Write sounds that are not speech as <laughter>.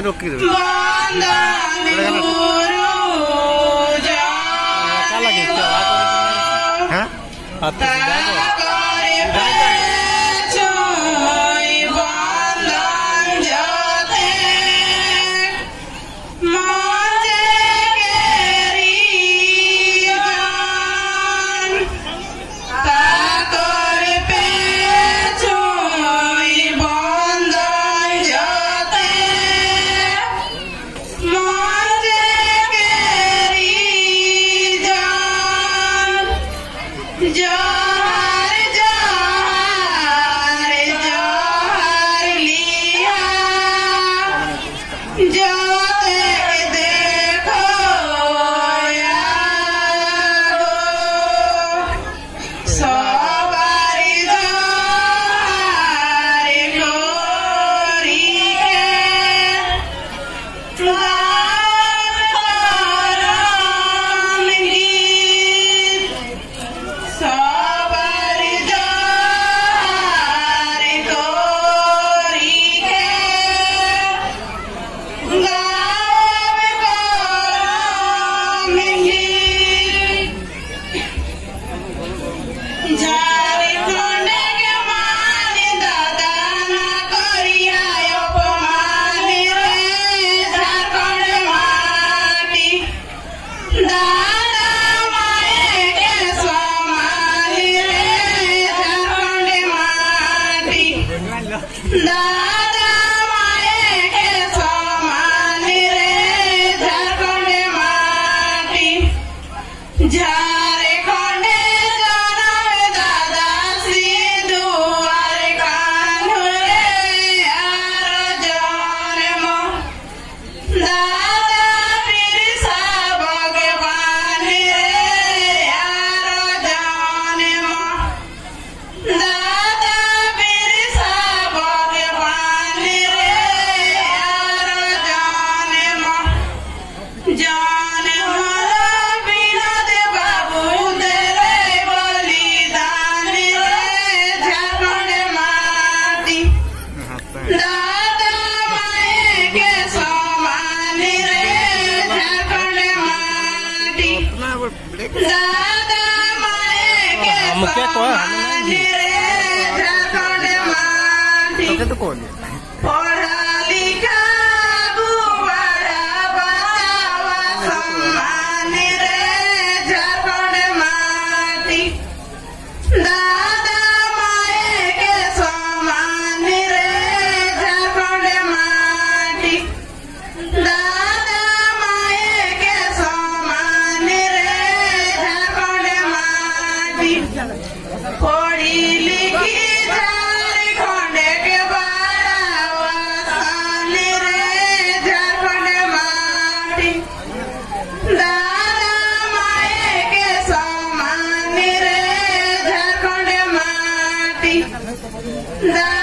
de los kilos. Kala gitu. Hah? Joe! <laughs> Yeah. Tô vendo como? No!